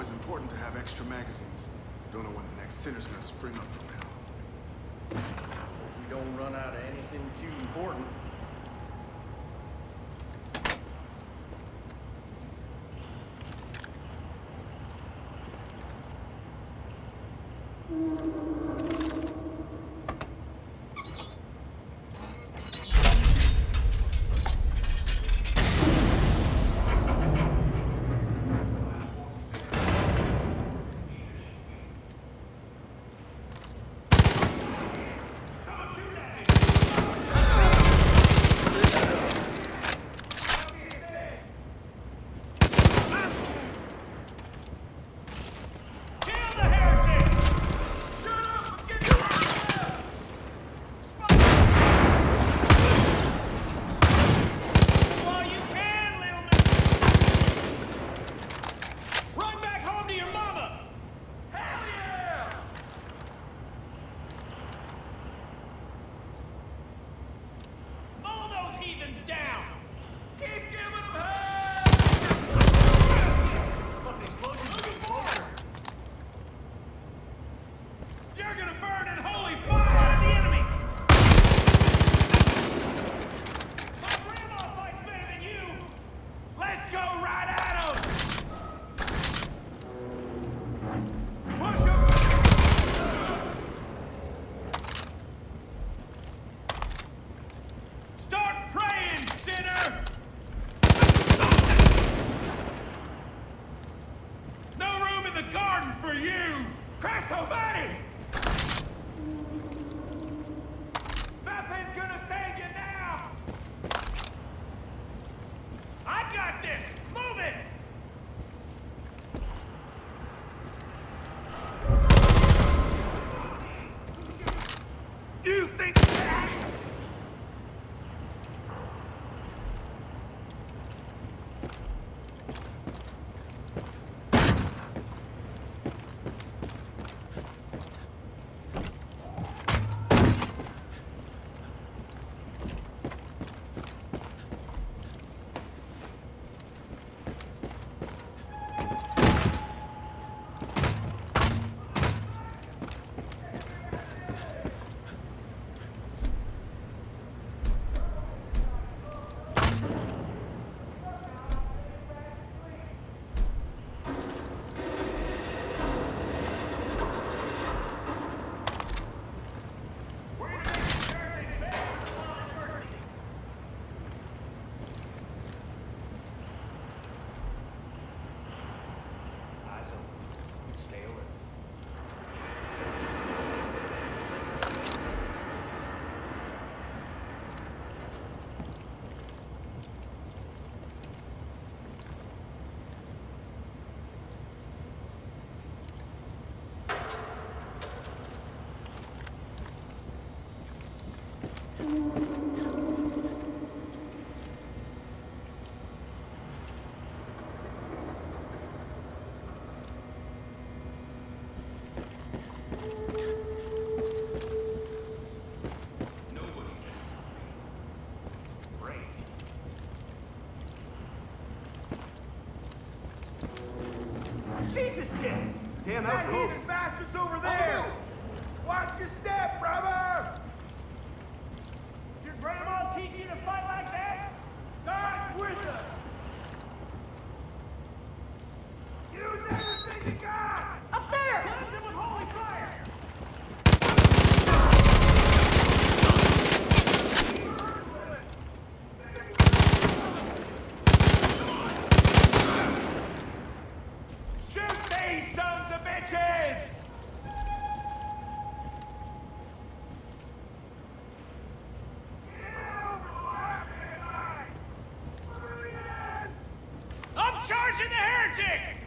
always important to have extra magazines. Don't know when the next sinner's gonna spring up from hell. We don't run out of anything too important. Damn, that was close. bastards over there! Oh, Watch your step, brother! Did your grandma teach you to fight like that? God with us! You never Charge of the Heretic!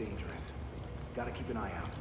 dangerous. Gotta keep an eye out.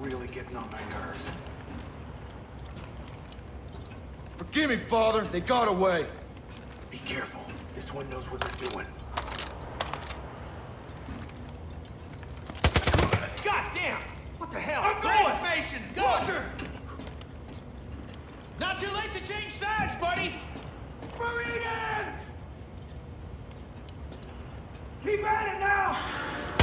really getting on my nerves. Forgive me, Father. They got away. Be careful. This one knows what they're doing. Goddamn! What the hell? I'm going! Mason, go! Roger! Not too late to change sides, buddy! Marine! Keep at it now!